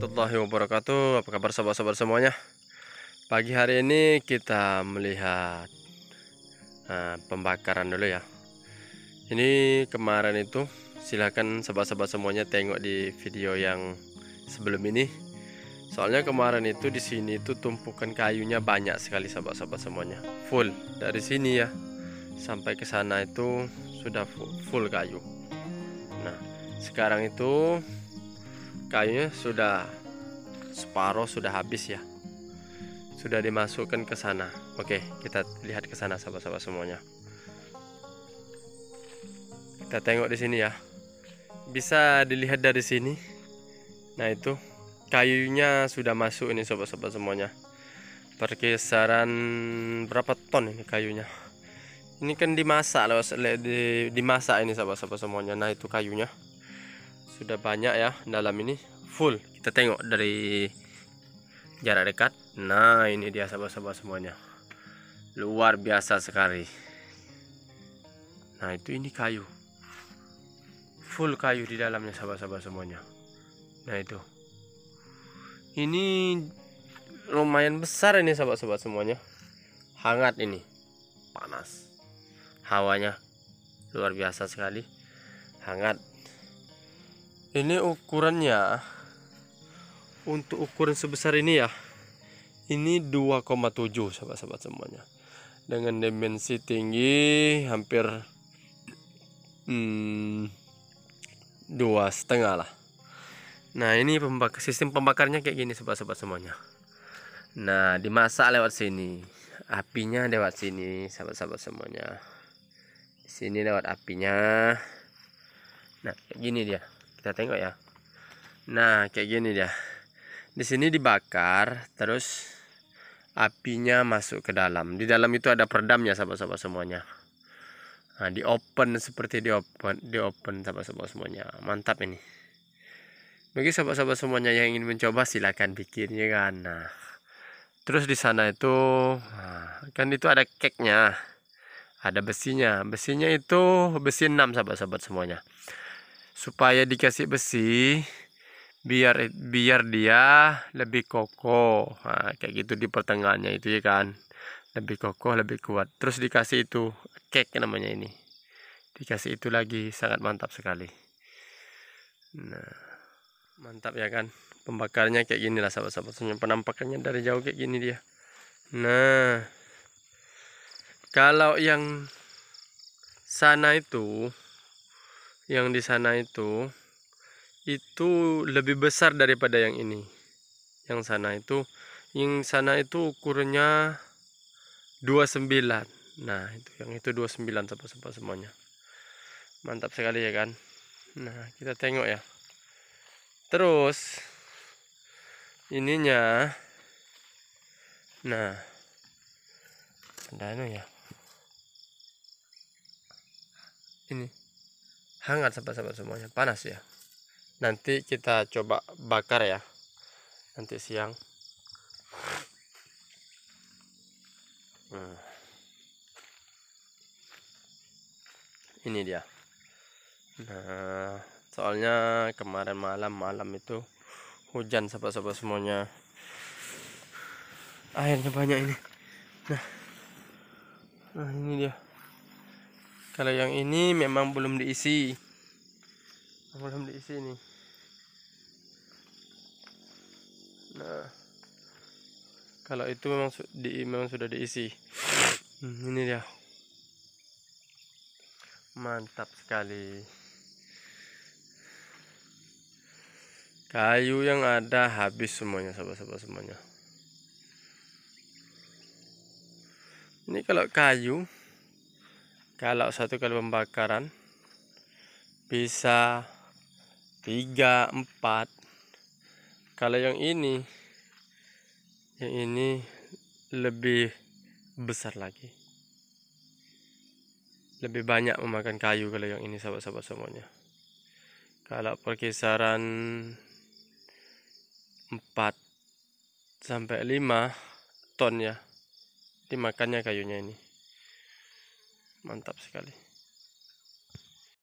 warahmatullahi wabarakatuh. Apa kabar sahabat-sahabat semuanya? Pagi hari ini kita melihat nah, Pembakaran dulu ya. Ini kemarin itu Silahkan sahabat-sahabat semuanya tengok di video yang sebelum ini. Soalnya kemarin itu di sini itu tumpukan kayunya banyak sekali sahabat-sahabat semuanya. Full. Dari sini ya Sampai ke sana itu sudah full kayu. Nah sekarang itu kayunya sudah separuh sudah habis ya. Sudah dimasukkan ke sana. Oke kita lihat ke sana sahabat-sahabat semuanya. Kita tengok di sini ya. Bisa dilihat dari sini. Nah itu kayunya sudah masuk ini sobat-sobat semuanya. Perkisaran berapa ton ini kayunya? Ini kan dimasak loh dimasak ini sahabat-sahabat semuanya. Nah itu kayunya sudah banyak ya dalam ini. Full. Kita tengok dari jarak dekat. Nah ini dia sahabat-sahabat semuanya. Luar biasa sekali. Nah itu ini kayu. Full kayu di dalamnya sahabat-sahabat semuanya. Nah itu. Ini lumayan besar ini sahabat-sahabat semuanya. Hangat ini. Panas. Hawanya luar biasa sekali. Hangat ini ukurannya? Untuk ukuran sebesar ini ya? Ini 2,7 sahabat-sahabat semuanya. Dengan dimensi tinggi hampir hmm, dua setengah lah. Nah ini pembakar, sistem pembakarnya kayak gini sahabat-sahabat semuanya. Nah dimasak lewat sini. Apinya lewat sini sahabat-sahabat semuanya. Di sini lewat apinya. Nah kayak gini dia kita tengok ya. Nah kayak gini dia. Di sini dibakar terus apinya masuk ke dalam. Di dalam itu ada peredamnya sahabat-sahabat semuanya. Nah di open seperti di open di open sahabat-sahabat semuanya. Mantap ini. Bagi sahabat-sahabat semuanya yang ingin mencoba silahkan bikinnya kan? Nah terus di sana itu nah, kan itu ada cake-nya ada besinya. Besinya itu besi 6 sahabat-sahabat semuanya supaya dikasih besi biar biar dia lebih kokoh. Nah, kayak gitu di pertengahannya itu ya kan. Lebih kokoh lebih kuat. Terus dikasih itu cake namanya ini. Dikasih itu lagi sangat mantap sekali. Nah mantap ya kan. Pembakarnya kayak gini lah sahabat-sahabat. Penampakannya dari jauh kayak gini dia. Nah kalau yang sana itu yang di sana itu itu lebih besar daripada yang ini. Yang sana itu yang sana itu ukurannya 29 nah itu yang itu 29 sahabat-sahabat semuanya. Mantap sekali ya kan? Nah kita tengok ya. Terus ininya nah ada ya? Ini hangat sahabat-sahabat semuanya. Panas ya. Nanti kita coba bakar ya. Nanti siang. Hmm. ini dia. Nah soalnya kemarin malam malam itu hujan sahabat-sahabat semuanya. Airnya banyak ini. Nah. Nah ini dia kalau yang ini memang belum diisi. Belum diisi nih nah kalau itu memang di memang sudah diisi. Hmm, ini dia. Mantap sekali. Kayu yang ada habis semuanya sahabat-sahabat semuanya. Ini kalau kayu kalau satu kali pembakaran bisa tiga empat. Kalau yang ini yang ini lebih besar lagi. Lebih banyak memakan kayu kalau yang ini sahabat-sahabat semuanya. Kalau perkisaran 4 sampai 5 ton ya dimakannya kayunya ini mantap sekali